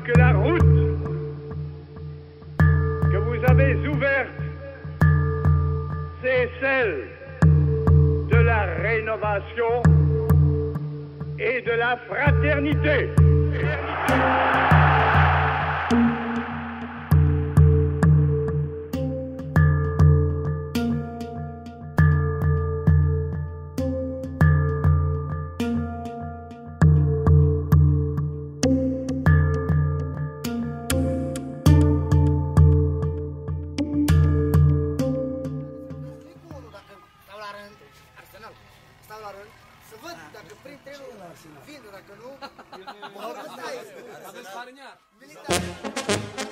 que la route que vous avez ouverte, c'est celle de la rénovation et de la fraternité. Arsenal, stau la rând, să văd dacă prin trenul vin, dacă nu, ăsta este. Aveți parinia? Militar.